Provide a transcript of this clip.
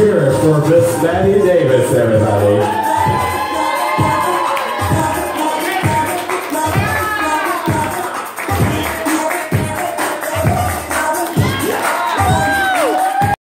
It for Miss Maddie Davis, everybody.